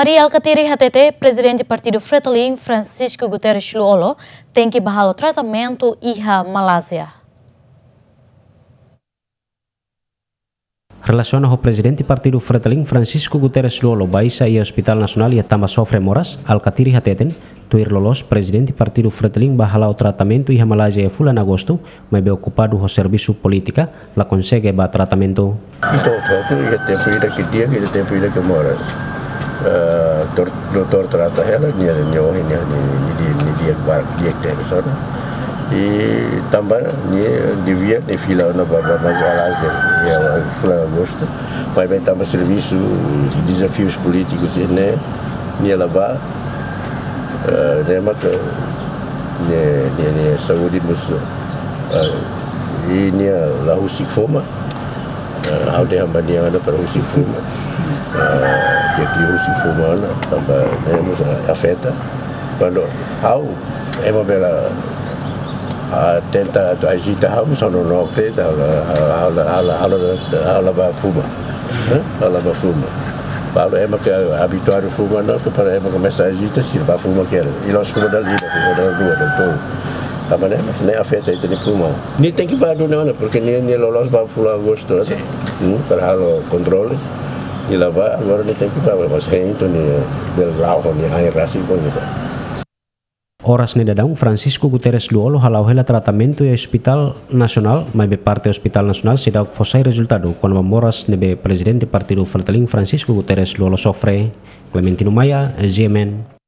Maria Alcatiri HTT, presidente do Partido Fretilin, Francisco Guterres Luolo, tem que barrar o tratamento IHA Malásia. Relaciona o presidente do Partido Fretilin, Francisco Guterres Luolo, baisa e Hospital Nacional e tamba sofre moras, Alcatiri HTT, tuir lolos presidente do Partido Fretilin bahala o tratamento IHA Malásia e fulan agosto, mas be ocupado o serviço política, la consegue ba tratamento. Então, tempo ida que dia, que tempo ida que moras. tortorata hela niere nyohi ni ni ni dia bar dia te so e também ni devia ter fila na baba magalhaja e ela fala gosta vai bem também serviço desafios políticos e né ni ela vá que mas né né saúde mas e ni lá o sifoma avde hambania ana para husi fuma ke ki husi fuma ana tamba nemos afeta quando au é uma bela a tenta a agita hamu só no norte da ala a ala ala ba fuma a ba fuma Paulo é uma que habituado fuma não para é uma começa a agita se ba fuma quer e nós fuma da linha fuma da rua do todo mas mas nem afeta nem pulmão. Nem tem que parar não, porque nem nem lolos vai fumar gosto, né? Hum, para o controle. E lá vai, agora nem tem que parar, mas quem então nem del grau, nem ai rasi isso. Horas ne dadang Francisco Guterres luolo halau hela tratamento e Hospital Nacional, mai be parte Hospital Nacional sida fosai resultado quando mamoras nebe presidente partido Fretilin Francisco Guterres luolo sofre Clementino Maya, GMN.